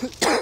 Ha